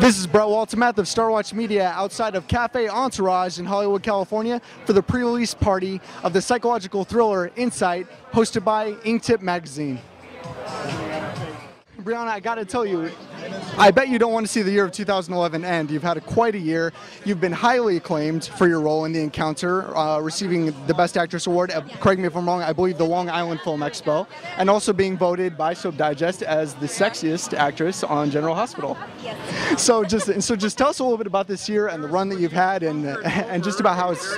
This is Brett Waltemath of Starwatch Media outside of Cafe Entourage in Hollywood, California for the pre-release party of the psychological thriller Insight hosted by InkTip Magazine. Brianna, I gotta tell you, I bet you don't want to see the year of 2011 end. You've had a, quite a year. You've been highly acclaimed for your role in The Encounter, uh, receiving the Best Actress Award at, correct me if I'm wrong, I believe the Long Island Film Expo, and also being voted by Soap Digest as the sexiest actress on General Hospital. So just so just tell us a little bit about this year and the run that you've had, and and just about how it's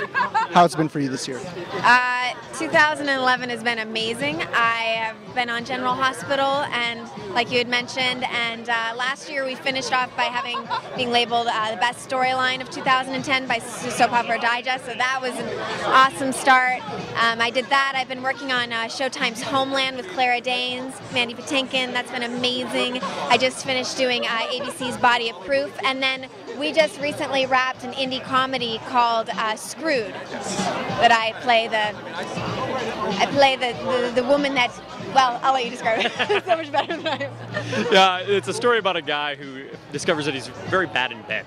how it's been for you this year. Uh, 2011 has been amazing. I have been on General Hospital, and like you had mentioned, and uh, last year we finished off by having being labeled uh, the best storyline of 2010 by Soap Opera Digest. So that was an awesome start. Um, I did that. I've been working on uh, Showtime's Homeland with Claire Danes, Mandy Patinkin. That's been amazing. I just finished doing uh, ABC's Body of Proof, and then we just recently wrapped an indie comedy called uh, Screwed, that I play the I play the, the, the woman that well I'll let you describe it so much better than I am. Yeah, it's a story about a guy who discovers that he's very bad in bed.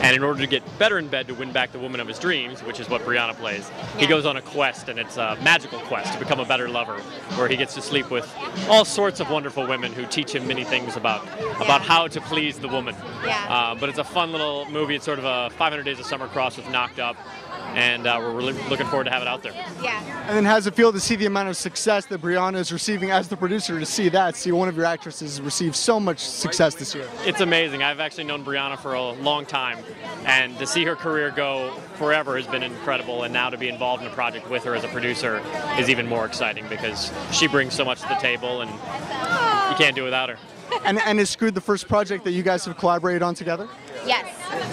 And in order to get better in bed to win back the woman of his dreams, which is what Brianna plays, he goes on a quest, and it's a magical quest to become a better lover, where he gets to sleep with all sorts of wonderful women who teach him many things about about how to please the woman. Yeah. Uh, but it's a fun little movie. It's sort of a 500 Days of Summer cross with Knocked Up, and uh, we're really looking forward to have it out there. Yeah. And then how's it feel to see the amount of success that Brianna is receiving as the producer? To see that, see one of your actresses receive so much success this year. It's amazing. I've actually known Brianna for a long time, and to see her career go forever has been incredible. And now to be involved in a project with her as a producer is even more exciting because she brings so much to the table, and you can't do it without her. And and is Screwed the first project that you guys have collaborated on together? Yes.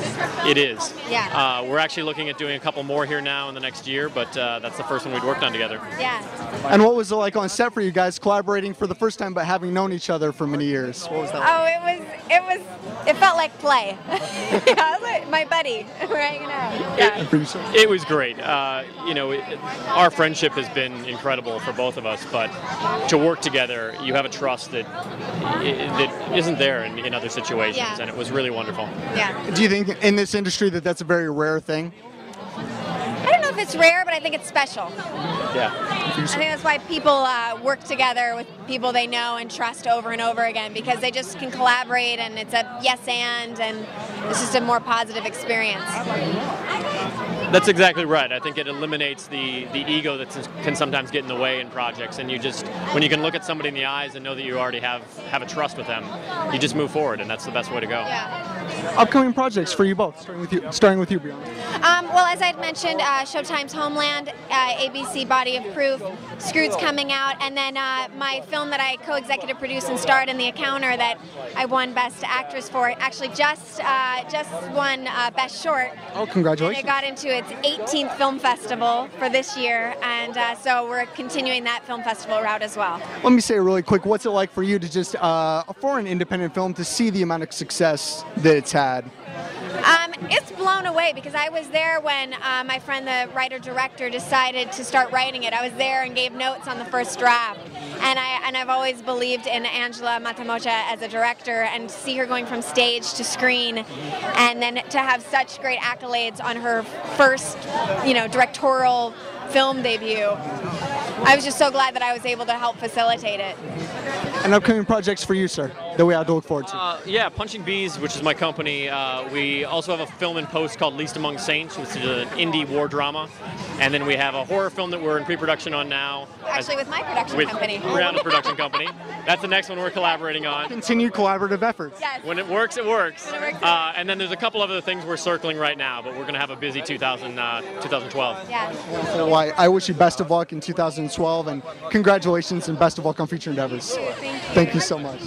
It is. Yeah. Uh, we're actually looking at doing a couple more here now in the next year, but uh, that's the first one we'd worked on together. Yeah. And what was it like on set for you guys collaborating for the first time but having known each other for many years? What was that? Oh, it was it was it felt like play. yeah, like my buddy. We're hanging out. Yeah. like? For you, sir? It was great. Uh, you know, it, our friendship has been incredible for both of us, but to work together, you have a trust that that isn't there in, in other situations, Yeah. and it was really wonderful. Yeah. Do you think in this industry that that's a very rare thing? I don't know if it's rare, but I think it's special. Yeah. I think that's why people uh, work together with people they know and trust over and over again because they just can collaborate and it's a yes and and it's just a more positive experience. That's exactly right. I think it eliminates the, the ego that can sometimes get in the way in projects, and you just when you can look at somebody in the eyes and know that you already have have a trust with them, you just move forward, and that's the best way to go. Yeah. Upcoming projects for you both, starting with you, starting with you, Brianna. Um, well, as I'd mentioned, uh, Showtime's Homeland, uh, ABC Body of Proof, Screwed's coming out, and then uh, my film that I co-executive produced and starred in The Encounter that I won Best Actress for actually just uh, just won uh, Best Short. Oh, And congratulations! it got into its 18th film festival for this year, and uh, so we're continuing that film festival route as well. Let me say really quick, what's it like for you to just uh, for an independent film to see the amount of success that it's had? Um, it's blown away because I was there when uh, my friend, the writer director, decided to start writing it. I was there and gave notes on the first draft, and I and I've always believed in Angela Matamocha as a director, and to see her going from stage to screen, and then to have such great accolades on her first, you know, directorial film debut. I was just so glad that I was able to help facilitate it. And upcoming projects for you, sir, that we have to look forward to. Uh, yeah, Punching Bees, which is my company. Uh, we also have a film in post called Least Among Saints, which is an indie war drama, and then we have a horror film that we're in pre-production on now. Actually, with my production with company. Brianna's production company. That's the next one we're collaborating on. Continued collaborative efforts. Yes. When it works, it works. When it works, it Uh, and then there's a couple other things we're circling right now, but we're going to have a busy 2000, uh, 2012. Yeah. Well, I, I wish you best of luck in 2012 and congratulations and best of luck on future endeavors. Thank you. Thank you so much.